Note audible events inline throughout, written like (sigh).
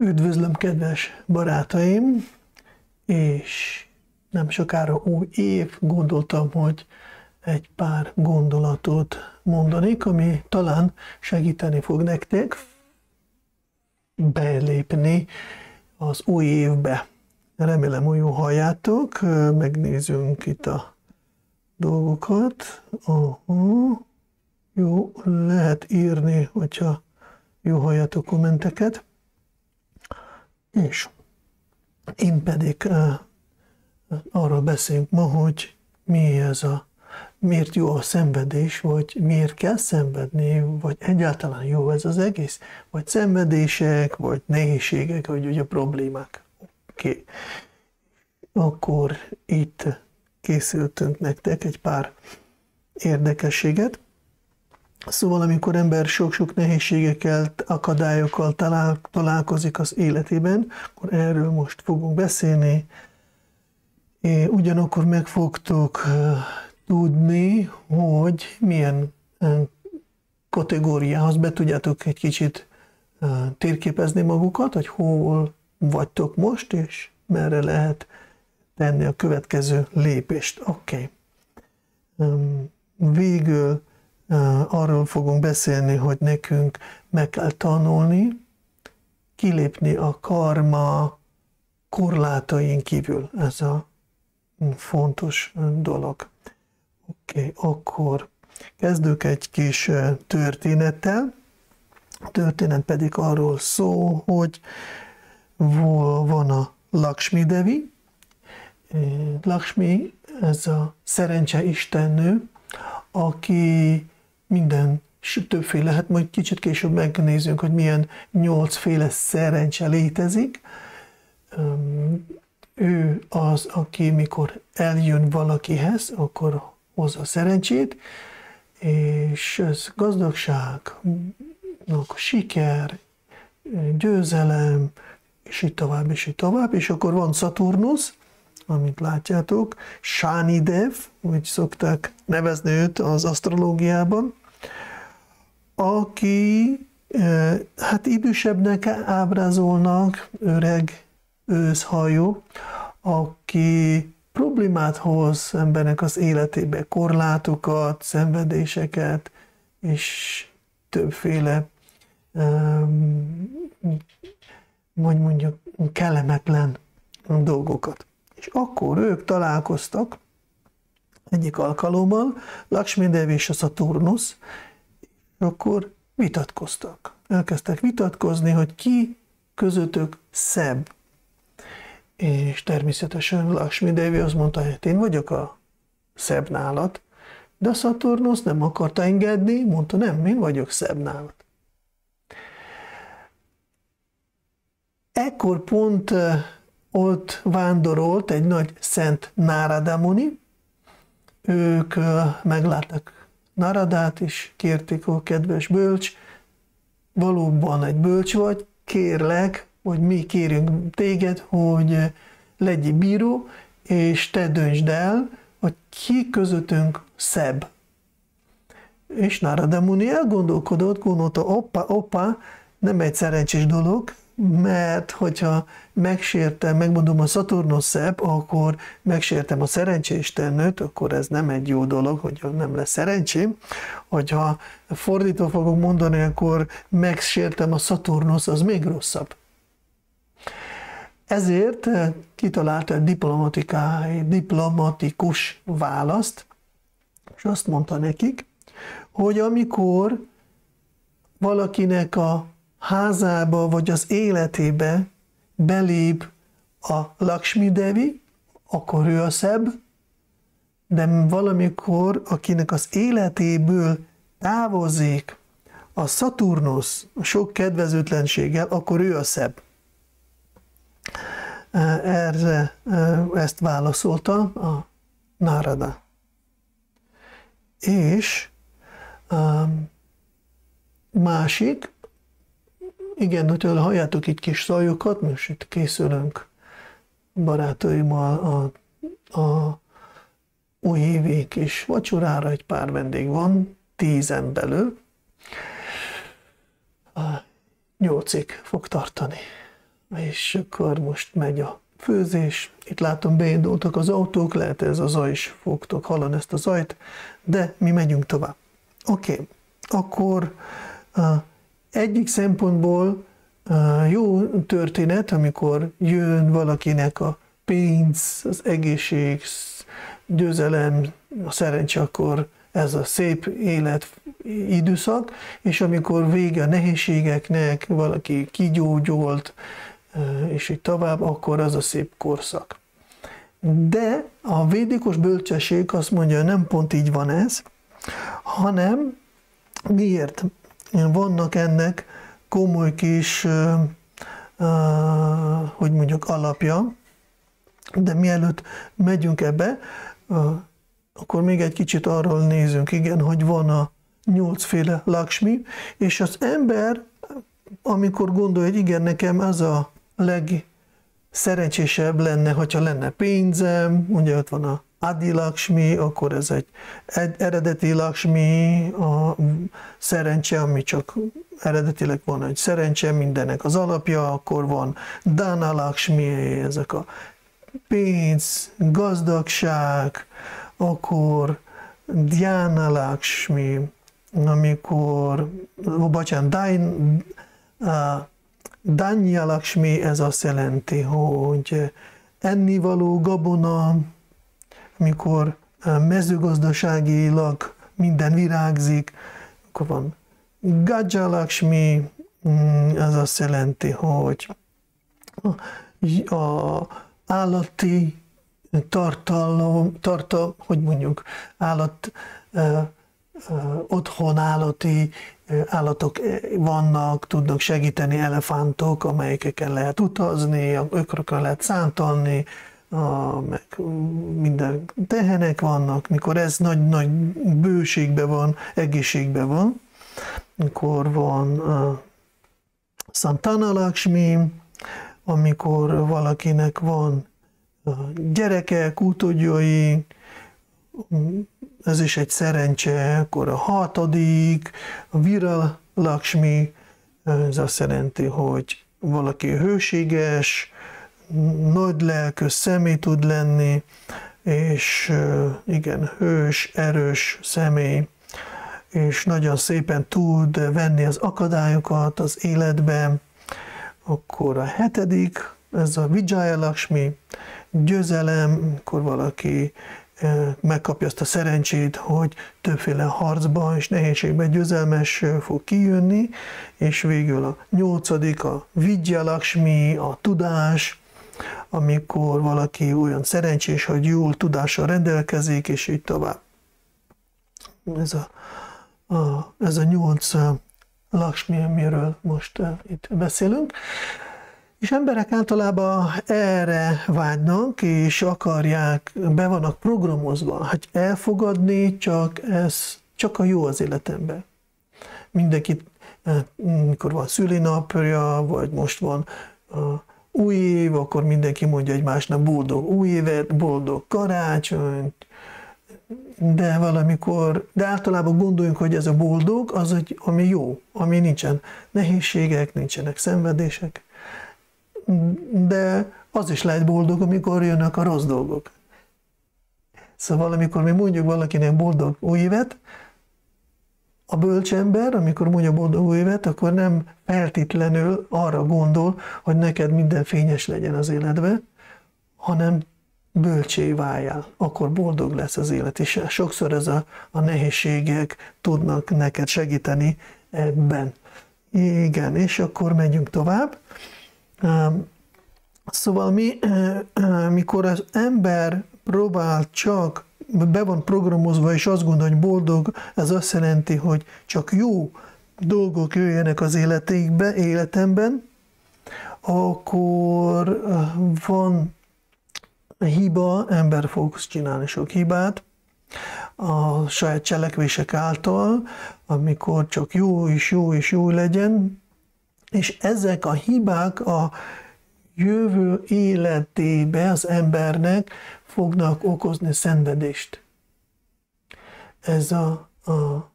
Üdvözlöm, kedves barátaim, és nem sokára új év, gondoltam, hogy egy pár gondolatot mondanék, ami talán segíteni fog nektek belépni az új évbe. Remélem, hogy jó halljátok, megnézzünk itt a dolgokat. Aha. Jó, lehet írni, hogyha jó halljátok kommenteket. És én pedig arról beszélünk ma, hogy mi ez a, miért jó a szenvedés, vagy miért kell szenvedni, vagy egyáltalán jó ez az egész, vagy szenvedések, vagy nehézségek, vagy ugye problémák. Oké. Okay. Akkor itt készültünk nektek egy pár érdekességet. Szóval, amikor ember sok-sok nehézségekkel, akadályokkal talál, találkozik az életében, akkor erről most fogunk beszélni. É, ugyanakkor meg fogtok tudni, hogy milyen kategóriához be tudjátok egy kicsit térképezni magukat, hogy hol vagytok most, és merre lehet tenni a következő lépést. Oké. Okay. Végül arról fogunk beszélni, hogy nekünk meg kell tanulni, kilépni a karma korlátain kívül. Ez a fontos dolog. Oké, okay, akkor kezdők egy kis történettel. A történet pedig arról szól, hogy van a Lakshmi Devi. Lakshmi, ez a szerencse istennő, aki minden többféle, hát majd kicsit később megnézzünk, hogy milyen nyolcféle szerencse létezik. Ő az, aki mikor eljön valakihez, akkor hozza a szerencsét, és ez gazdagság, siker, győzelem, és így tovább, és így tovább, és akkor van Saturnus, amit látjátok, Sánidev, úgy szokták nevezni őt az asztrológiában, aki hát idősebbnek ábrázolnak, öreg őszhajú, aki problémát hoz embernek az életébe, korlátokat, szenvedéseket, és többféle, hogy mondjuk, kellemetlen dolgokat. És akkor ők találkoztak egyik alkalommal, Lakshmi Devi és a Saturnus, akkor vitatkoztak. Elkezdtek vitatkozni, hogy ki közöttök szebb. És természetesen Lakshmi Devi azt mondta, hogy én vagyok a szebb nálad, de Saturnus nem akarta engedni, mondta, nem, én vagyok szebb nálad. Ekkor pont ott vándorolt egy nagy szent Náradamuni, ők megláttak Naradát is kérték, ó kedves bölcs, valóban egy bölcs vagy, kérlek, hogy mi kérünk téged, hogy legyél bíró, és te döntsd el, hogy ki közöttünk szebb. És Narada Muni elgondolkodott, gondolta, oppa, oppa, nem egy szerencsés dolog, mert hogyha megsértem, megmondom a Saturnus szebb, akkor megsértem a szerencséistennőt, akkor ez nem egy jó dolog, hogy nem lesz szerencsém. Hogyha fordítva fogok mondani, akkor megsértem a Saturnus, az még rosszabb. Ezért kitalálta egy diplomatikus választ, és azt mondta nekik, hogy amikor valakinek a házába vagy az életébe belép a Lakshmi Devi, akkor ő a szebb, de valamikor, akinek az életéből távozik a Saturnus sok kedvezőtlenséggel, akkor ő a szebb. Erre ezt válaszolta a Narada. És másik, igen, hogyha halljátok itt kis zajokat, most itt készülünk barátaimmal a, a új évi kis vacsorára, egy pár vendég van, tízen belül. A nyolcig fog tartani és akkor most megy a főzés. Itt látom, beindultak az autók, lehet ez a zaj is fogtok hallani ezt a zajt, de mi megyünk tovább. Oké, okay. akkor uh, egyik szempontból jó történet, amikor jön valakinek a pénz, az egészség, győzelem, a szerencse, akkor ez a szép élet időszak, és amikor vége a nehézségeknek, valaki kigyógyult, és így tovább, akkor az a szép korszak. De a védikus bölcsesség azt mondja, nem pont így van ez, hanem miért? Vannak ennek komoly kis, hogy mondjuk, alapja, de mielőtt megyünk ebbe, akkor még egy kicsit arról nézünk, igen, hogy van a nyolcféle lakshmi, és az ember, amikor gondolja, hogy igen, nekem ez a legszerencsésebb lenne, hogyha lenne pénzem, ugye ott van a Adi Lakshmi, akkor ez egy eredeti Lakshmi, a szerencse, ami csak eredetileg van egy szerencse, mindennek az alapja, akkor van Dana Lakshmi, ezek a pénz, gazdagság, akkor Dhyana Lakshmi, amikor, bocsánat, Dain, uh, Danya Lakshmi, ez azt jelenti, hogy ennivaló gabona, amikor mezőgazdaságilag minden virágzik, akkor van. Gaja Lakshmi, mm, azt jelenti, hogy a állati tartalom, tartal, hogy mondjuk állat, ö, ö, otthon állati állatok vannak, tudnak segíteni elefántok, amelyekkel lehet utazni, ökrökre lehet szántani, a, meg minden tehenek vannak, mikor ez nagy-nagy bőségben van, egészségben van, amikor van uh, Santana Lakshmi, amikor valakinek van gyerekek, utódjai, ez is egy szerencse, akkor a hatodik, a Vira Lakshmi, ez azt jelenti, hogy valaki hőséges, nagy lelkű személy tud lenni, és igen, hős, erős személy, és nagyon szépen tud venni az akadályokat az életben. Akkor a hetedik, ez a Vijaya Lakshmi, győzelem, akkor valaki megkapja azt a szerencsét, hogy többféle harcban és nehézségben győzelmes fog kijönni, és végül a nyolcadik a Vidya Lakshmi, a tudás, amikor valaki olyan szerencsés, hogy jól tudással rendelkezik, és így tovább. Ez a, a, ez a nyolc Lakshmi, amiről most itt beszélünk. És emberek általában erre vágynak, és akarják, be vannak programozva, hogy elfogadni csak ez, csak a jó az életemben. Mindenki, eh, mikor van szülinapja, vagy most van új év, akkor mindenki mondja egymásnak boldog új évet, boldog karácsonyt, de valamikor, de általában gondoljunk, hogy ez a boldog, az, ami jó, ami nincsen nehézségek, nincsenek szenvedések de az is lehet boldog, amikor jönnek a rossz dolgok. Szóval amikor mi mondjuk valakinek boldog új évet, a bölcsember, amikor mondja boldog új évet, akkor nem feltétlenül arra gondol, hogy neked minden fényes legyen az életbe, hanem bölcsé váljál, akkor boldog lesz az élet. És sokszor ez a, a nehézségek tudnak neked segíteni ebben. Igen, és akkor megyünk tovább. Szóval mi, mikor az ember próbál csak be van programozva, és azt gondolja, hogy boldog, ez azt jelenti, hogy csak jó dolgok jöjjenek az életékbe, életemben, akkor van hiba, ember fog csinálni sok hibát, a saját cselekvések által, amikor csak jó és jó és jó legyen, és ezek a hibák a jövő életébe az embernek fognak okozni szenvedést. Ez a, a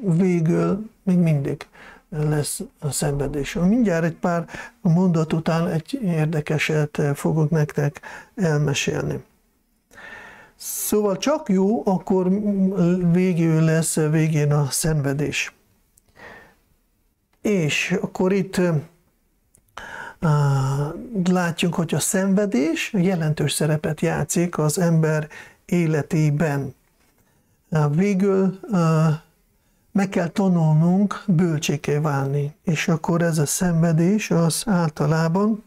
végül még mindig lesz a szenvedés. Mindjárt egy pár mondat után egy érdekeset fogok nektek elmesélni. Szóval csak jó, akkor végül lesz végén a szenvedés. És akkor itt látjuk, hogy a szenvedés jelentős szerepet játszik az ember életében. Végül meg kell tanulnunk bölcséké válni, és akkor ez a szenvedés az általában,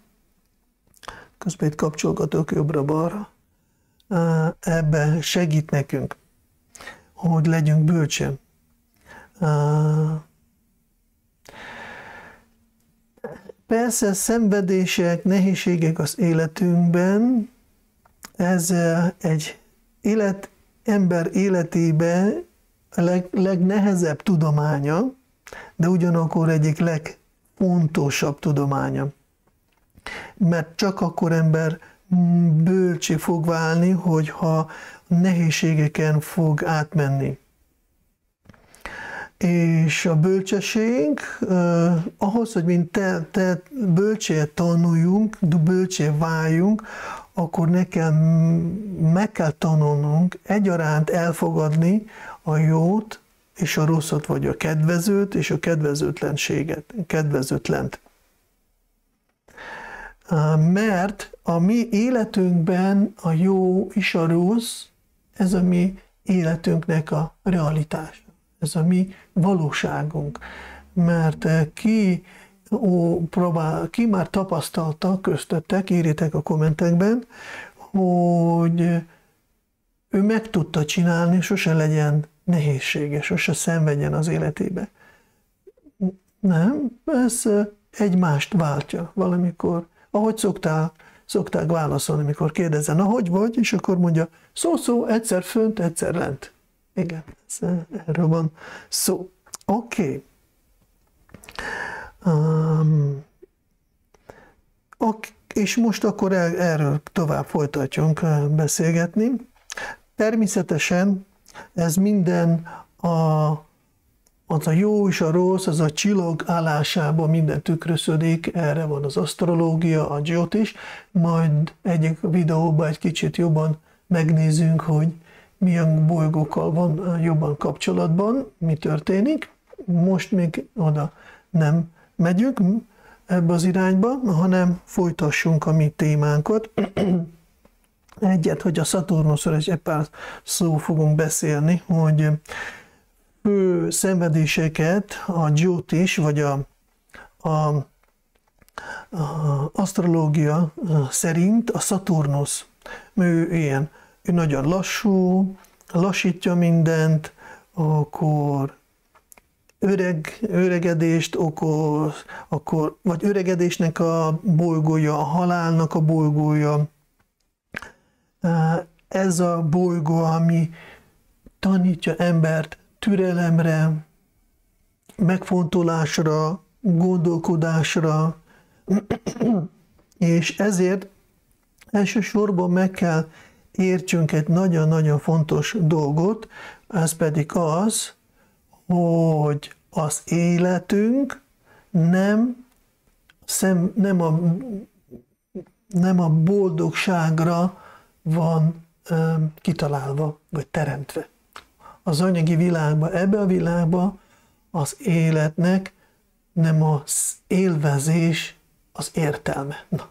közben itt kapcsolgatok jobbra-balra, ebbe segít nekünk, hogy legyünk bölcsen. Persze szenvedések, nehézségek az életünkben, ez egy élet, ember életében a leg, legnehezebb tudománya, de ugyanakkor egyik legfontosabb tudománya. Mert csak akkor ember bölcsé fog válni, hogyha nehézségeken fog átmenni. És a bölcsesség, uh, ahhoz, hogy mint te, te bölcsé tanuljunk, bölcsé váljunk, akkor nekem meg kell tanulnunk egyaránt elfogadni a jót és a rosszat, vagy a kedvezőt és a kedvezőtlenséget, kedvezőtlent. Mert a mi életünkben a jó és a rossz, ez a mi életünknek a realitása, ez a mi valóságunk. Mert ki, ó, próbál, ki már tapasztalta köztöttek, írjátok a kommentekben, hogy ő meg tudta csinálni, sose legyen nehézsége, sose szenvedjen az életébe. Nem, ez egymást váltja valamikor. Ahogy szoktál, szokták válaszolni, amikor kérdezzen, na hogy vagy, és akkor mondja, szó-szó, egyszer fönt, egyszer lent. Igen, ez, erről van szó. Oké. Okay. Um, ok, és most akkor el, erről tovább folytatjunk beszélgetni. Természetesen ez minden a, az a jó és a rossz, az a csillog állásában minden tükröződik, erre van az asztrológia, a is, majd egyik videóban egy kicsit jobban megnézzünk, hogy milyen bolygókkal van jobban kapcsolatban, mi történik. Most még oda nem megyünk ebbe az irányba, hanem folytassunk a mi témánkat. (clears throat) Egyet, hogy a Szaturnuszról egy pár szó fogunk beszélni, hogy fő szenvedéseket a gyótis, vagy a, a, a asztrológia szerint a Szaturnusz, ő ilyen, ő nagyon lassú, lassítja mindent, akkor öreg, öregedést okoz, akkor, vagy öregedésnek a bolygója, a halálnak a bolygója, ez a bolygó, ami tanítja embert türelemre, megfontolásra, gondolkodásra, (clears throat) és ezért elsősorban meg kell értsünk egy nagyon-nagyon fontos dolgot, ez pedig az, hogy az életünk nem, szem, nem, a, nem a boldogságra van kitalálva, vagy teremtve. Az anyagi világban, ebbe a világba az életnek nem az élvezés az értelme. Na,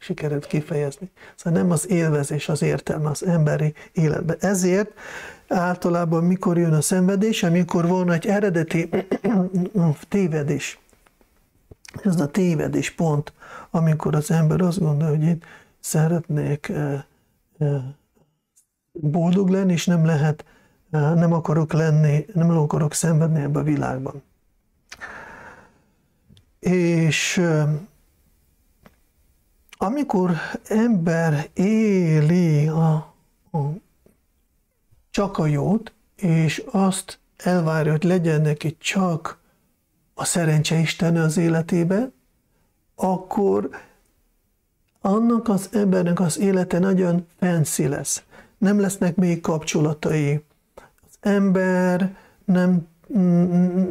sikerült kifejezni. Szóval nem az élvezés az értelme az emberi életben. Ezért általában mikor jön a szenvedés, amikor van egy eredeti (clears throat) tévedés. Ez a tévedés pont, amikor az ember azt gondolja, hogy itt szeretnék boldog lenni, és nem lehet, nem akarok lenni, nem akarok szenvedni ebbe a világban. És amikor ember éli a, a, csak a jót, és azt elvárja, hogy legyen neki csak a szerencse Isten az életébe, akkor annak az embernek az élete nagyon fancy lesz. Nem lesznek még kapcsolatai. Az ember nem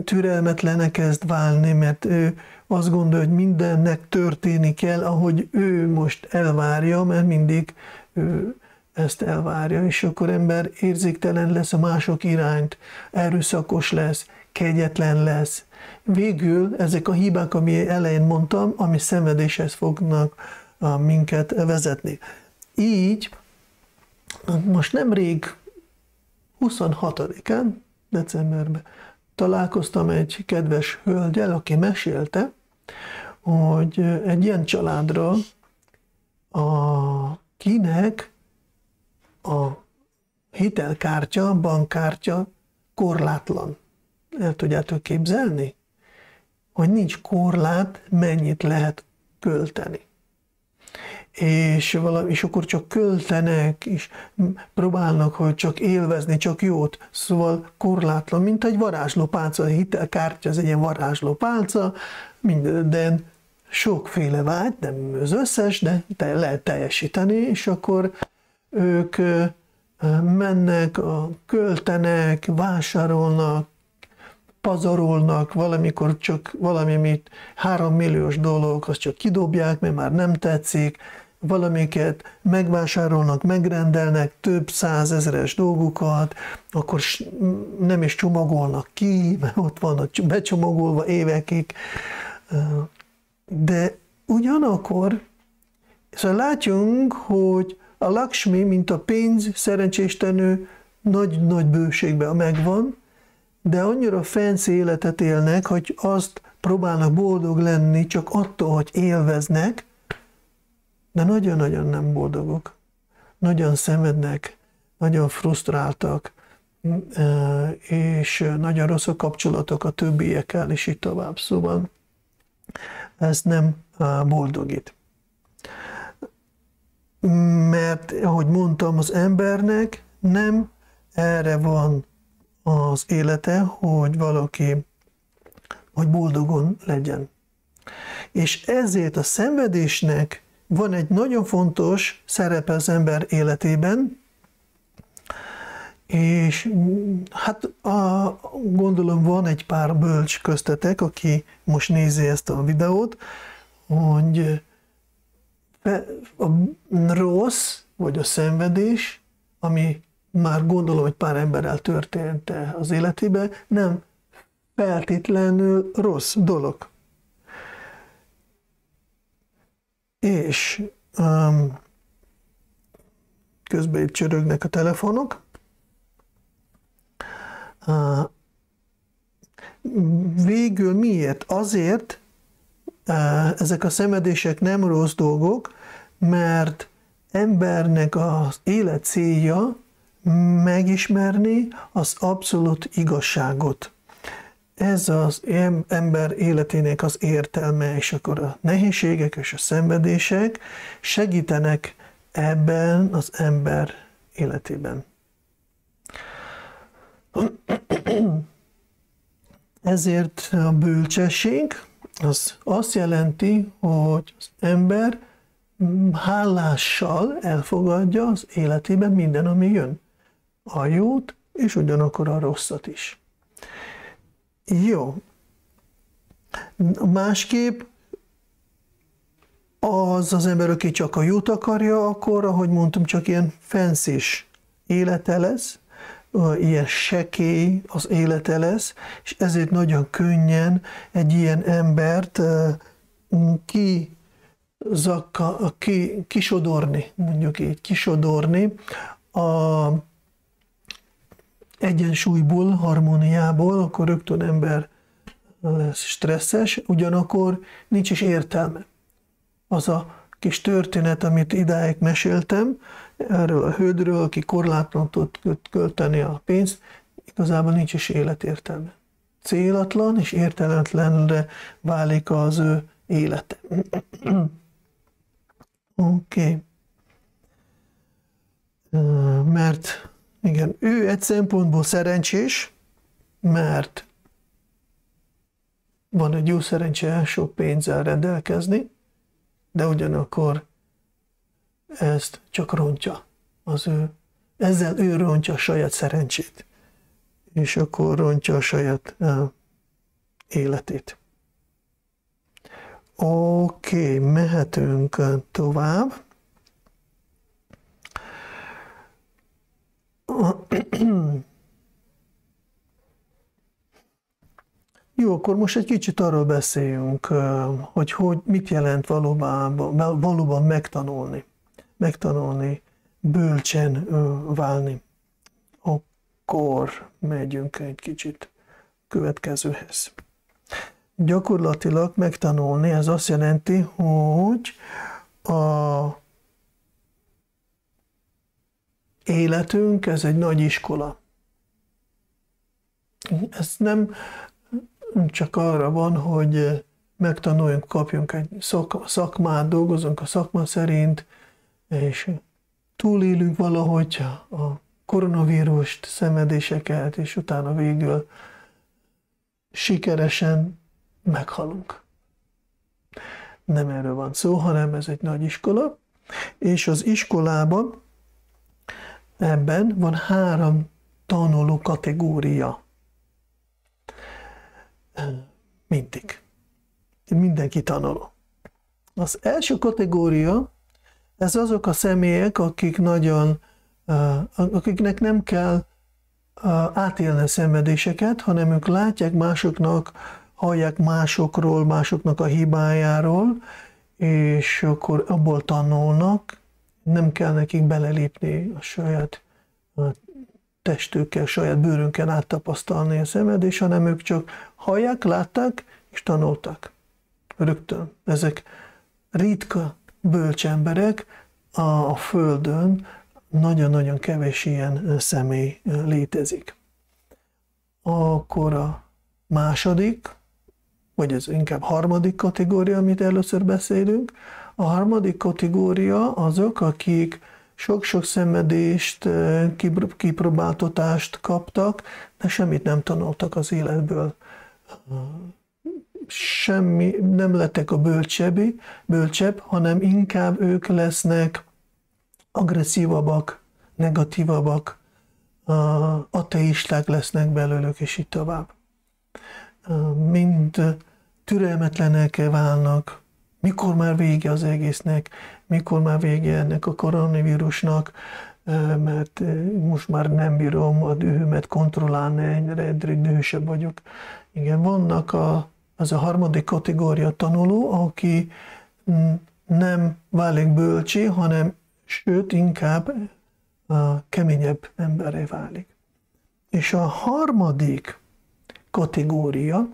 türelmetlenek kezd válni, mert ő azt gondolja, hogy mindennek történik kell, ahogy ő most elvárja, mert mindig ő ezt elvárja, és akkor ember érzéktelen lesz a mások irányt, erőszakos lesz, kegyetlen lesz. Végül ezek a hibák, ami elején mondtam, ami szenvedéshez fognak minket vezetni. Így most nemrég 26-án, decemberben találkoztam egy kedves hölgyel, aki mesélte, hogy egy ilyen családra, kinek a hitelkártya, bankkártya korlátlan. El tudjátok képzelni? Hogy nincs korlát, mennyit lehet költeni és, valami, és akkor csak költenek, és próbálnak, hogy csak élvezni, csak jót, szóval korlátlan, mint egy varázslópálca, a hitelkártya, ez egy ilyen varázslópálca, minden sokféle vágy, nem az összes, de te lehet teljesíteni, és akkor ők mennek, költenek, vásárolnak, pazarolnak, valamikor csak valami, amit három milliós dolog, azt csak kidobják, mert már nem tetszik, valamiket megvásárolnak, megrendelnek több százezeres dolgukat, akkor nem is csomagolnak ki, mert ott vannak becsomagolva évekig. De ugyanakkor szóval látjunk, hogy a Lakshmi, mint a pénz, szerencséstenő, nagy-nagy bőségben megvan, de annyira fancy életet élnek, hogy azt próbálnak boldog lenni csak attól, hogy élveznek, de nagyon-nagyon nem boldogok, nagyon szenvednek, nagyon frusztráltak, és nagyon rossz a kapcsolatok a többiekkel, és így tovább. Szóval ez nem boldogít. Mert, ahogy mondtam, az embernek nem erre van az élete, hogy valaki, hogy boldogon legyen. És ezért a szenvedésnek van egy nagyon fontos szerepe az ember életében, és hát a, gondolom van egy pár bölcs köztetek, aki most nézi ezt a videót, hogy a rossz, vagy a szenvedés, ami már gondolom, hogy pár emberrel történt az életében, nem feltétlenül rossz dolog. és um, közben itt csörögnek a telefonok. Uh, végül miért? Azért uh, ezek a szemedések nem rossz dolgok, mert embernek az élet célja megismerni az abszolút igazságot ez az ember életének az értelme, és akkor a nehézségek és a szenvedések segítenek ebben az ember életében. Ezért a bölcsesség az azt jelenti, hogy az ember hálással elfogadja az életében minden, ami jön. A jót, és ugyanakkor a rosszat is. Jó. Másképp az az ember, aki csak a jót akarja, akkor, ahogy mondtam, csak ilyen fenszés élete lesz, ilyen sekély az élete lesz, és ezért nagyon könnyen egy ilyen embert ki zakka, ki, kisodorni, mondjuk így, kisodorni a egyensúlyból, harmóniából, akkor rögtön ember lesz stresszes, ugyanakkor nincs is értelme. Az a kis történet, amit idáig meséltem, erről a hődről, aki korlátlan tud költeni a pénzt, igazából nincs is életértelme. Célatlan és érteletlenre válik az ő élete. (clears throat) Oké. Okay. Mert igen, ő egy szempontból szerencsés, mert van egy jó szerencse sok pénzzel rendelkezni, de ugyanakkor ezt csak rontja az ő, ezzel ő rontja a saját szerencsét. és akkor rontja a saját életét. Oké, mehetünk tovább. Jó, akkor most egy kicsit arról beszéljünk, hogy, hogy mit jelent valóban, valóban megtanulni. Megtanulni, bölcsen válni. Akkor megyünk egy kicsit következőhez. Gyakorlatilag megtanulni, ez azt jelenti, hogy a életünk, ez egy nagy iskola. Ez nem csak arra van, hogy megtanuljunk, kapjunk egy szakmát, dolgozunk a szakma szerint, és túlélünk valahogy a koronavírust, szenvedéseket, és utána végül sikeresen meghalunk. Nem erről van szó, hanem ez egy nagy iskola, és az iskolában ebben van három tanuló kategória. Mindig. Mindenki tanuló. Az első kategória, ez azok a személyek, akik nagyon, akiknek nem kell átélni a szenvedéseket, hanem ők látják másoknak, hallják másokról, másoknak a hibájáról, és akkor abból tanulnak, nem kell nekik belelépni a saját testükkel, saját bőrünkkel áttapasztalni a szenvedés, hanem ők csak hallják, látták és tanultak. Rögtön. Ezek ritka bölcs emberek a Földön, nagyon-nagyon kevés ilyen személy létezik. Akkor a második, vagy ez inkább harmadik kategória, amit először beszélünk, a harmadik kategória azok, akik sok-sok szenvedést, kipróbáltatást kaptak, de semmit nem tanultak az életből. Semmi, nem lettek a bölcsebbi, bölcsebb, hanem inkább ők lesznek agresszívabbak, negatívabbak, ateisták lesznek belőlük, és így tovább. Mind türelmetlenek válnak, mikor már vége az egésznek, mikor már vége ennek a koronavírusnak, mert most már nem bírom a dühömet kontrollálni, egyre, egyre dühösebb vagyok. Igen, vannak a, az a harmadik kategória tanuló, aki nem válik bölcsi, hanem sőt, inkább a keményebb emberre válik. És a harmadik kategória,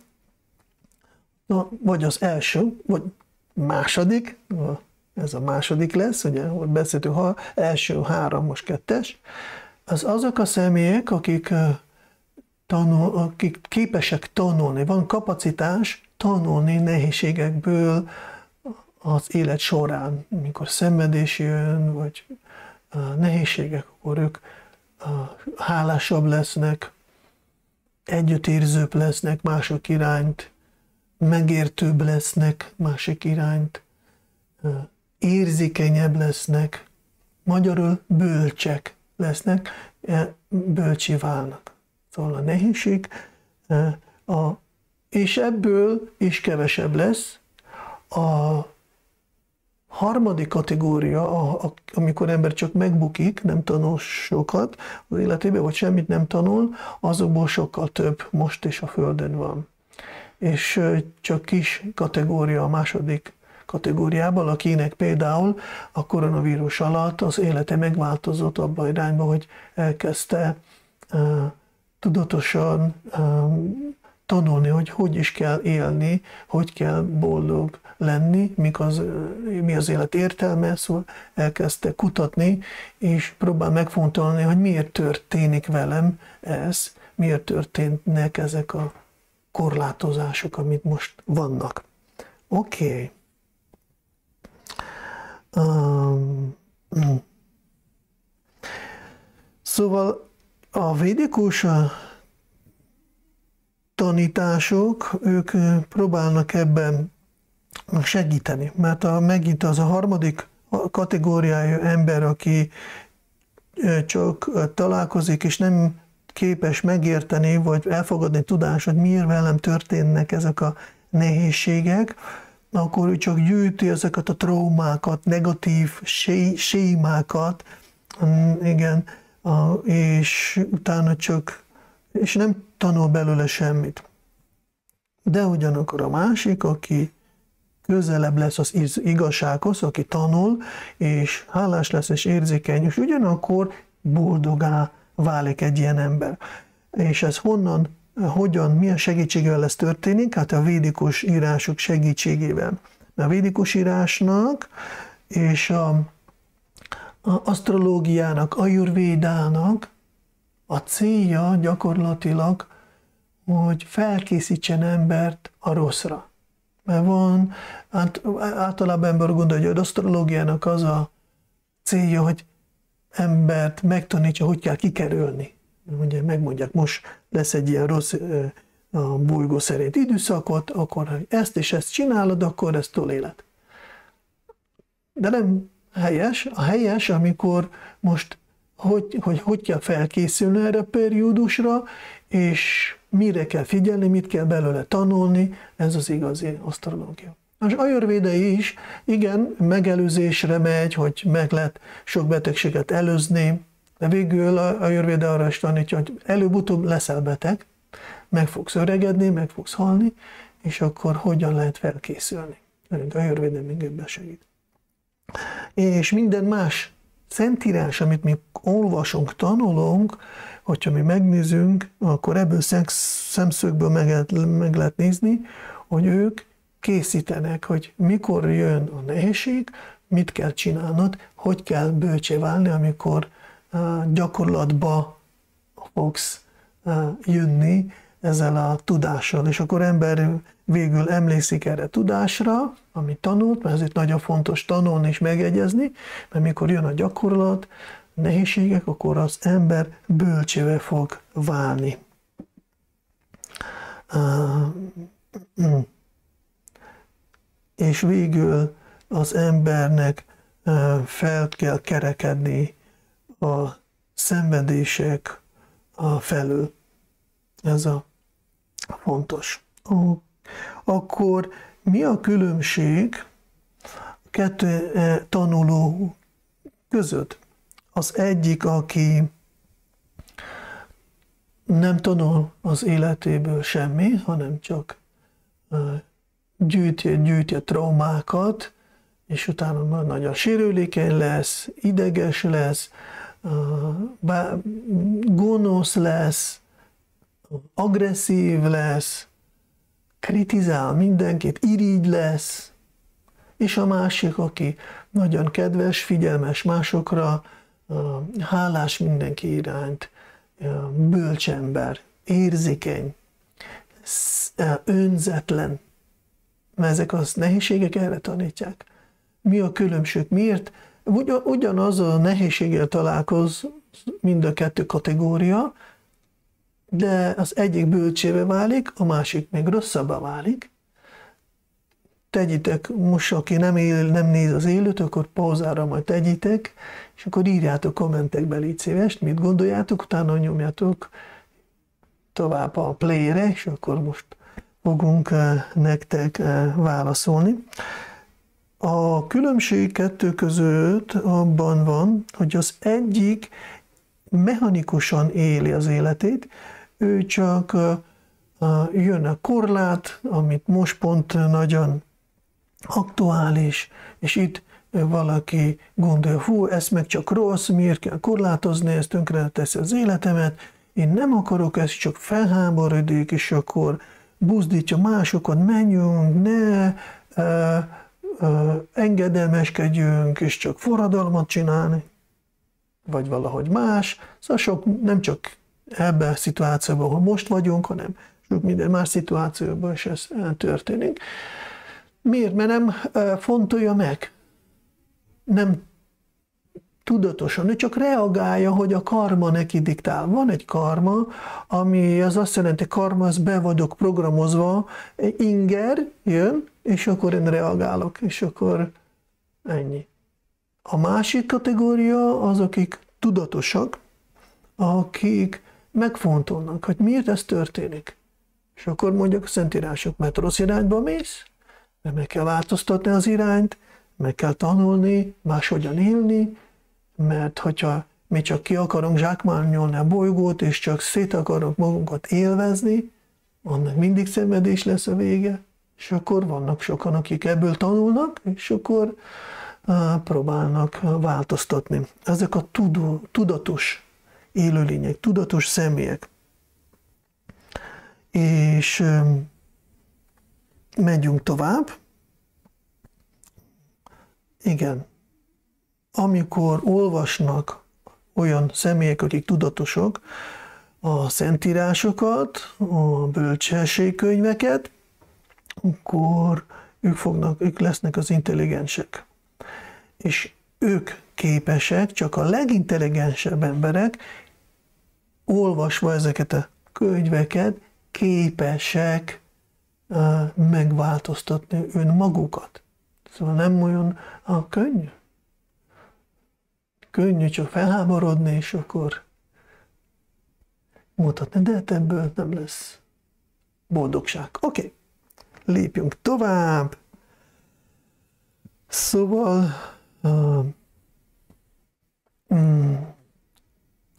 vagy az első, vagy második, ez a második lesz, ugye, hogy beszéltünk, ha első három, most kettes, az azok a személyek, akik, tanul, akik képesek tanulni, van kapacitás tanulni nehézségekből az élet során, mikor szenvedés jön, vagy nehézségek, akkor ők hálásabb lesznek, együttérzőbb lesznek mások irányt, megértőbb lesznek másik irányt, érzékenyebb lesznek, magyarul bölcsek lesznek, bölcsi válnak. Szóval a nehézség, a, és ebből is kevesebb lesz. A harmadik kategória, a, a, amikor ember csak megbukik, nem tanul sokat az életében, vagy semmit nem tanul, azokból sokkal több most is a Földön van és csak kis kategória a második kategóriában, akinek például a koronavírus alatt az élete megváltozott abba a irányba, hogy elkezdte tudatosan tanulni, hogy hogy is kell élni, hogy kell boldog lenni, mik az, mi az élet értelme, szóval elkezdte kutatni, és próbál megfontolni, hogy miért történik velem ez, miért történnek ezek a korlátozások, amit most vannak. Oké. Okay. Mm. Szóval a védikus tanítások, ők próbálnak ebben segíteni, mert a, megint az a harmadik kategóriájú ember, aki csak találkozik, és nem képes megérteni, vagy elfogadni tudás, hogy miért velem történnek ezek a nehézségek, akkor ő csak gyűjti ezeket a traumákat, negatív sémákat, mm, igen, és utána csak, és nem tanul belőle semmit. De ugyanakkor a másik, aki közelebb lesz az igazsághoz, aki tanul, és hálás lesz, és érzékeny, és ugyanakkor boldogá válik egy ilyen ember. És ez honnan, hogyan, milyen segítségével lesz történik? Hát a védikus írások segítségével. A védikus írásnak és a, a asztrológiának, ajurvédának a célja gyakorlatilag, hogy felkészítsen embert a rosszra. Mert van, át, általában ember gondolja, hogy az asztrológiának az a célja, hogy embert megtanítja, hogy kell kikerülni. Ugye megmondják, most lesz egy ilyen rossz a bolygó szerint időszakot, akkor ezt és ezt csinálod, akkor ez élet. De nem helyes. A helyes, amikor most hogy, hogy, hogy kell felkészülni erre a periódusra, és mire kell figyelni, mit kell belőle tanulni, ez az igazi asztrológia. Az ajurvéda is, igen, megelőzésre megy, hogy meg lehet sok betegséget előzni, de végül a ajurvéda arra is tanítja, hogy előbb-utóbb leszel beteg, meg fogsz öregedni, meg fogsz halni, és akkor hogyan lehet felkészülni. A ajurvéda még ebben segít. És minden más szentírás, amit mi olvasunk, tanulunk, hogyha mi megnézünk, akkor ebből szemszögből meg lehet, meg lehet nézni, hogy ők készítenek, hogy mikor jön a nehézség, mit kell csinálnod, hogy kell bölcsé válni, amikor gyakorlatba fogsz jönni ezzel a tudással. És akkor ember végül emlékszik erre tudásra, amit tanult, mert ezért nagyon fontos tanulni és megegyezni, mert mikor jön a gyakorlat, nehézségek, akkor az ember bölcsével fog válni. Mm. És végül az embernek fel kell kerekedni a szenvedések felől. Ez a fontos. Akkor mi a különbség kettő tanuló között? Az egyik, aki nem tanul az életéből semmi, hanem csak gyűjti, gyűjti a traumákat, és utána nagyon sérülékeny lesz, ideges lesz, gonosz lesz, agresszív lesz, kritizál mindenkit, irigy lesz, és a másik, aki nagyon kedves, figyelmes másokra, hálás mindenki iránt, bölcsember, érzékeny, önzetlen. Mert ezek az nehézségek erre tanítják. Mi a különbség? Miért? Ugyanaz a nehézséggel találkoz mind a kettő kategória, de az egyik bölcsébe válik, a másik még rosszabbá válik, tegyitek, most aki nem, él, nem néz az élőt, akkor pauzára majd tegyitek, és akkor írjátok kommentekbe, légy szíves, mit gondoljátok, utána nyomjátok tovább a playre, és akkor most fogunk eh, nektek eh, válaszolni. A különbség kettő között abban van, hogy az egyik mechanikusan éli az életét, ő csak jön a korlát, amit most pont nagyon aktuális, és itt valaki gondolja, hú, ez meg csak rossz, miért kell korlátozni, ez tönkre teszi az életemet, én nem akarok ezt, csak felháborodik, és akkor buzdítja másokat, menjünk, ne engedelmeskedjünk, és csak forradalmat csinálni, vagy valahogy más. Szóval sok, nem csak ebben a szituációban, ahol most vagyunk, hanem sok minden más szituációban is ez történik. Miért? Mert nem fontolja meg. Nem tudatosan, ő csak reagálja, hogy a karma neki diktál. Van egy karma, ami az azt jelenti, karma, az be vagyok programozva, inger jön, és akkor én reagálok, és akkor ennyi. A másik kategória az, akik tudatosak, akik megfontolnak, hogy miért ez történik. És akkor mondjuk a Szentírások, mert rossz irányba mész, mert meg kell változtatni az irányt, meg kell tanulni, máshogyan élni, mert hogyha mi csak ki akarunk zsákmányolni a bolygót, és csak szét akarunk magunkat élvezni, annak mindig szenvedés lesz a vége, és akkor vannak sokan, akik ebből tanulnak, és akkor próbálnak változtatni. Ezek a tudó, tudatos élőlények, tudatos személyek. És megyünk tovább. Igen. Amikor olvasnak olyan személyek, akik tudatosok, a szentírásokat, a bölcsességkönyveket, akkor ők, fognak, ők lesznek az intelligensek. És ők képesek, csak a legintelligensebb emberek, olvasva ezeket a könyveket, képesek megváltoztatni önmagukat. Szóval nem olyan a könnyű. Könnyű csak felháborodni, és akkor mutatni, de hát ebből nem lesz boldogság. Oké, okay. Lépjünk tovább. Szóval um,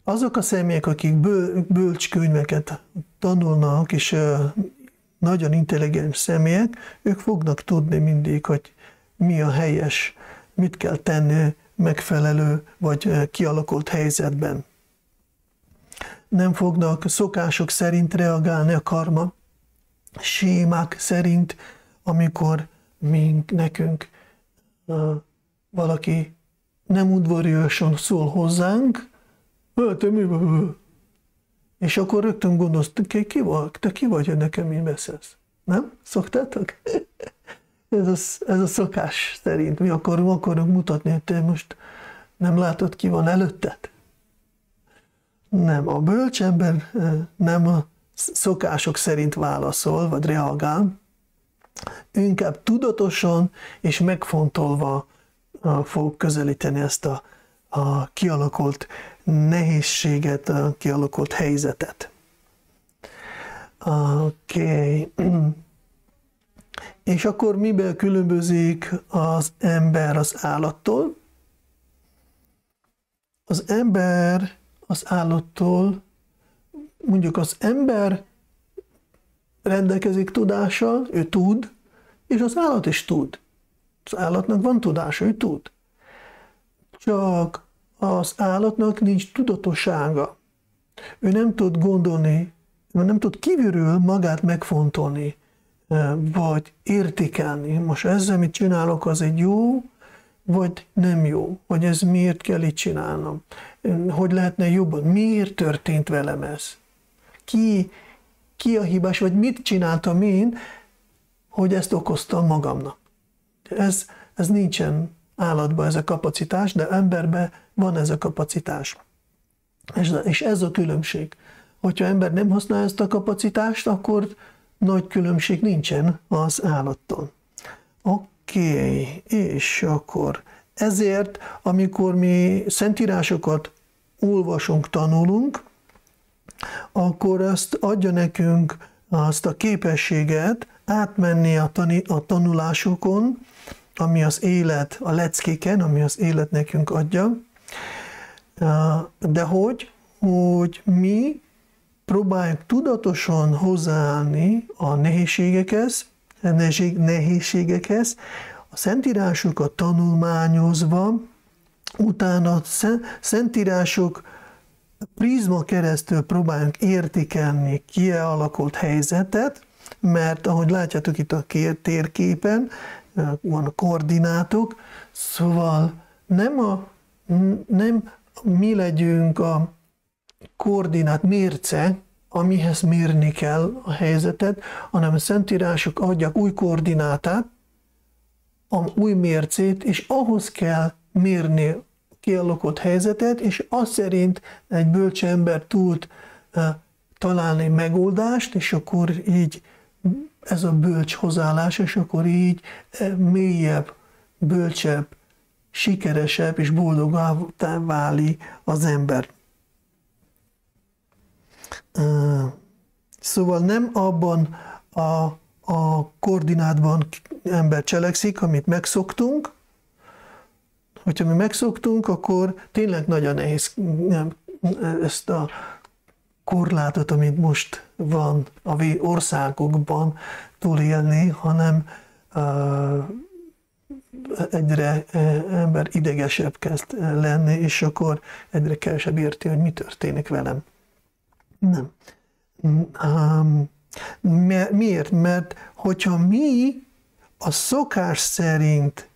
azok a személyek, akik böl, bölcskönyveket tanulnak, és nagyon intelligens személyek, ők fognak tudni mindig, hogy mi a helyes, mit kell tenni megfelelő vagy kialakult helyzetben nem fognak szokások szerint reagálni a karma, sémák szerint, amikor mink, nekünk valaki nem udvariasan szól hozzánk, te mi És akkor rögtön gondolsz, ki, ki vagy, te ki vagy, hogy nekem mi beszélsz? Nem? Szoktátok? (laughs) ez, a, ez a szokás szerint. Mi akarunk, akarunk mutatni, hogy te most nem látod, ki van előtted? Nem, a bölcsember nem a szokások szerint válaszol, vagy reagál, inkább tudatosan és megfontolva fog közelíteni ezt a, a kialakult nehézséget, a kialakult helyzetet. Oké. Okay. (clears throat) És akkor miben különbözik az ember az állattól? Az ember az állattól, mondjuk az ember rendelkezik tudással, ő tud, és az állat is tud. Az állatnak van tudása, ő tud. Csak az állatnak nincs tudatossága. Ő nem tud gondolni, nem tud kívülről magát megfontolni, vagy értékelni. Most ezzel, mit csinálok, az egy jó, vagy nem jó, vagy ez miért kell így csinálnom, hogy lehetne jobban, miért történt velem ez, ki, ki a hibás, vagy mit csináltam én, hogy ezt okoztam magamnak. Ez, ez nincsen állatban ez a kapacitás, de emberben van ez a kapacitás. És, és ez a különbség. Hogyha ember nem használja ezt a kapacitást, akkor nagy különbség nincsen az állattól. Oké, okay, és akkor ezért, amikor mi szentírásokat olvasunk, tanulunk, akkor azt adja nekünk azt a képességet átmenni a, tani, a tanulásokon, ami az élet, a leckéken, ami az élet nekünk adja. De hogy? Hogy mi próbáljuk tudatosan hozzáállni a nehézségekhez, nehézségekhez, a szentírásokat tanulmányozva, utána a szentírások prizma keresztül próbálunk értékelni kialakult helyzetet, mert ahogy látjátok itt a térképen, van koordinátok, szóval nem, a, nem mi legyünk a koordinát mérce, amihez mérni kell a helyzetet, hanem a szentírások adják új koordinátát, a új mércét, és ahhoz kell mérni a kialakult helyzetet, és az szerint egy bölcs ember tud találni megoldást, és akkor így ez a bölcs hozzáállás, és akkor így mélyebb, bölcsebb, sikeresebb és boldogabbá váli az ember. Szóval nem abban a, a koordinátban ember cselekszik, amit megszoktunk, hogyha mi megszoktunk, akkor tényleg nagyon nehéz ezt a korlátot, amit most van a országokban túlélni, hanem egyre ember idegesebb kezd lenni, és akkor egyre kevesebb érti, hogy mi történik velem. Nem. Miért? Mert hogyha mi a szokás szerint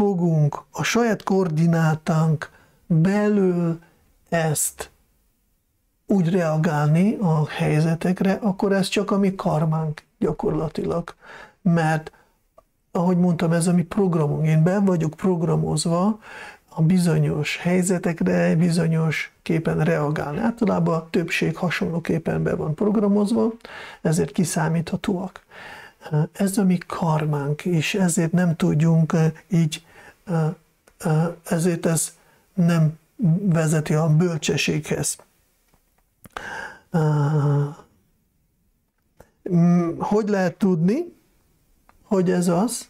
fogunk a saját koordinátánk belül ezt úgy reagálni a helyzetekre, akkor ez csak a mi karmánk gyakorlatilag. Mert, ahogy mondtam, ez a mi programunk. Én be vagyok programozva a bizonyos helyzetekre, bizonyos képen reagálni. Általában a többség hasonlóképpen be van programozva, ezért kiszámíthatóak. Ez a mi karmánk, és ezért nem tudjunk így, ezért ez nem vezeti a bölcsességhez. Hogy lehet tudni, hogy ez az?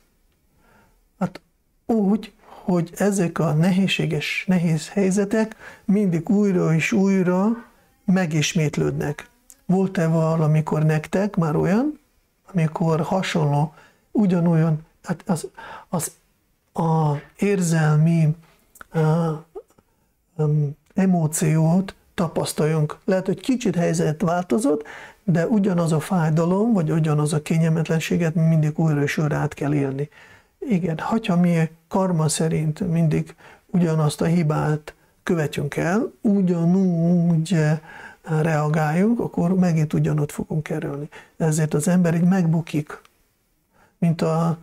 Hát úgy, hogy ezek a nehézséges, nehéz helyzetek mindig újra és újra megismétlődnek. Volt-e valamikor nektek már olyan, amikor hasonló, ugyanolyan, hát az, az a érzelmi emóciót tapasztaljunk. Lehet, hogy kicsit helyzet változott, de ugyanaz a fájdalom, vagy ugyanaz a kényelmetlenséget mindig újra és újra át kell élni. Igen, hogyha mi karma szerint mindig ugyanazt a hibát követjünk el, ugyanúgy reagáljunk, akkor megint ugyanott fogunk kerülni. Ezért az ember így megbukik, mint a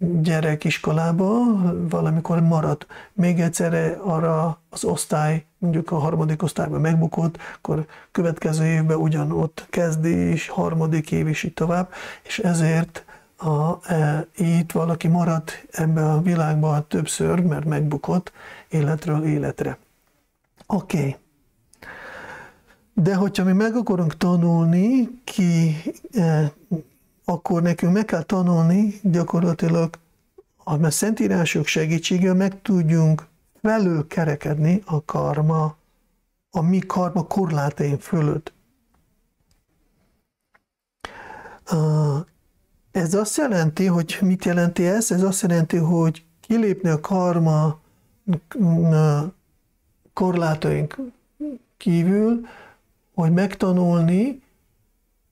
gyerek iskolába, valamikor marad. Még egyszerre arra az osztály, mondjuk a harmadik osztályban megbukott, akkor következő évben ugyanott kezdi, és harmadik év is így tovább, és ezért a, e, itt valaki maradt ebbe a világban többször, mert megbukott életről életre. Oké. Okay. De hogyha mi meg akarunk tanulni, ki, e, akkor nekünk meg kell tanulni gyakorlatilag a szentírások segítségével meg tudjunk felül kerekedni a karma, a mi karma korlátaim fölött. Ez azt jelenti, hogy mit jelenti ez? Ez azt jelenti, hogy kilépni a karma korlátaink kívül, hogy megtanulni,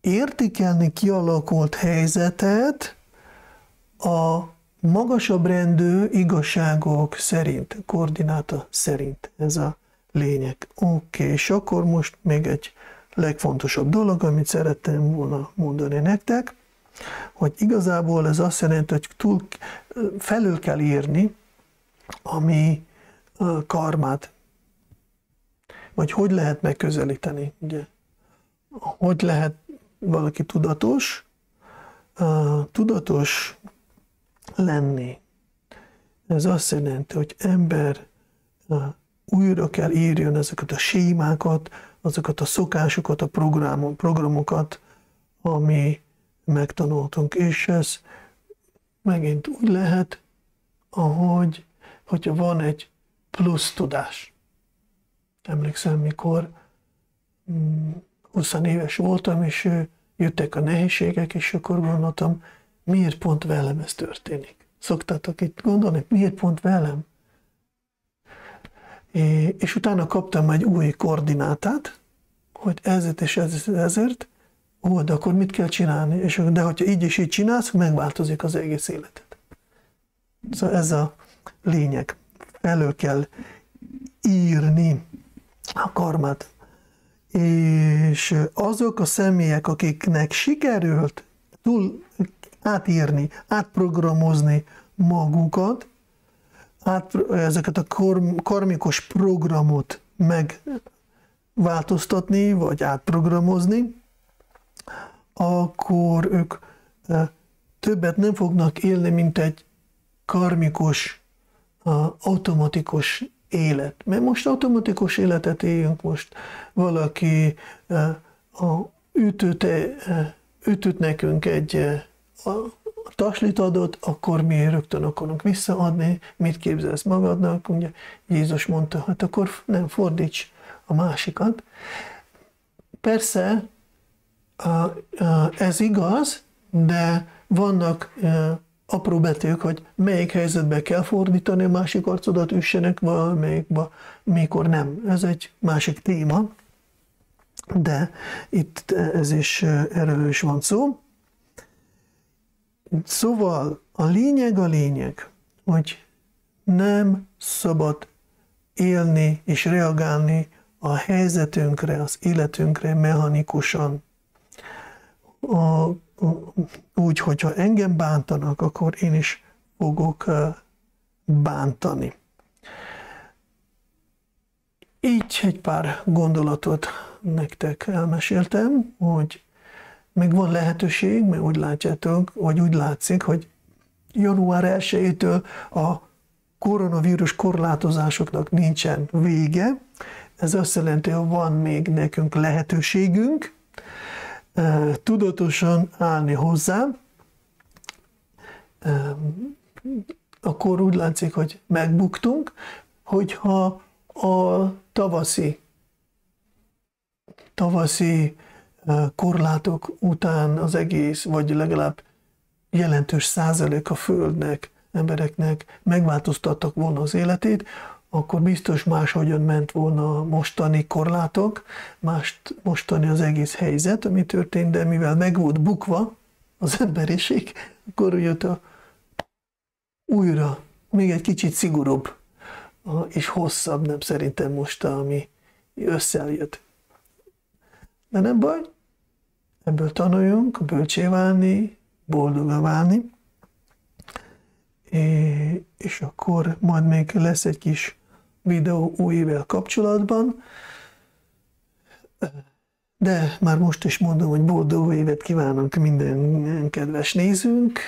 értékelni kialakult helyzetet a magasabb rendű igazságok szerint, koordináta szerint ez a lényeg. Oké, okay, és akkor most még egy legfontosabb dolog, amit szerettem volna mondani nektek, hogy igazából ez azt jelenti, hogy túl felül kell írni a mi karmát, vagy hogy lehet megközelíteni, ugye? Hogy lehet valaki tudatos, tudatos lenni. Ez azt jelenti, hogy ember újra kell írjon ezeket a sémákat, azokat a szokásokat, a programokat, ami megtanultunk, és ez megint úgy lehet, ahogy, hogyha van egy plusz tudás. Emlékszem, mikor 20 mm, éves voltam, és jöttek a nehézségek, és akkor gondoltam, miért pont velem ez történik? Szoktatok itt gondolni, miért pont velem? És utána kaptam egy új koordinátát, hogy ezért és ezért, ezért, ó, de akkor mit kell csinálni? És, de hogyha így és így csinálsz, megváltozik az egész életed. Szóval ez a lényeg. Elő kell írni a karmát. És azok a személyek, akiknek sikerült túl átírni, átprogramozni magukat, át, ezeket a karmikus programot megváltoztatni, vagy átprogramozni, akkor ők többet nem fognak élni, mint egy karmikus, automatikus élet. Mert most automatikus életet éljünk, most valaki a ütőt, ütőt nekünk egy a taslit adott, akkor mi rögtön akarunk visszaadni, mit képzelsz magadnak, ugye Jézus mondta, hát akkor nem fordíts a másikat. Persze ez igaz, de vannak apró betűk, hogy melyik helyzetben kell fordítani a másik arcodat, üssenek valamelyikba, mikor nem. Ez egy másik téma, de itt ez is, erről is van szó. Szóval a lényeg a lényeg, hogy nem szabad élni és reagálni a helyzetünkre, az életünkre mechanikusan. A, úgy, hogyha engem bántanak, akkor én is fogok bántani. Így egy pár gondolatot nektek elmeséltem, hogy még van lehetőség, mert úgy látjátok, vagy úgy látszik, hogy január 1-től a koronavírus korlátozásoknak nincsen vége. Ez azt jelenti, hogy van még nekünk lehetőségünk tudatosan állni hozzá. Akkor úgy látszik, hogy megbuktunk, hogyha a tavaszi tavaszi korlátok után az egész, vagy legalább jelentős százalék a Földnek, embereknek megváltoztattak volna az életét, akkor biztos máshogyan ment volna a mostani korlátok, mást mostani az egész helyzet, ami történt, de mivel meg volt bukva az emberiség, akkor jött a újra, még egy kicsit szigorúbb és hosszabb, nem szerintem most, ami összejött. De nem baj, ebből tanuljunk, bölcsé válni, boldogá válni, és akkor majd még lesz egy kis videó új évvel kapcsolatban, de már most is mondom, hogy boldog évet kívánunk minden kedves nézőnk,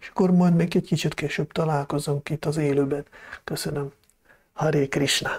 és akkor majd még egy kicsit később találkozunk itt az élőben. Köszönöm. Hare Krishna!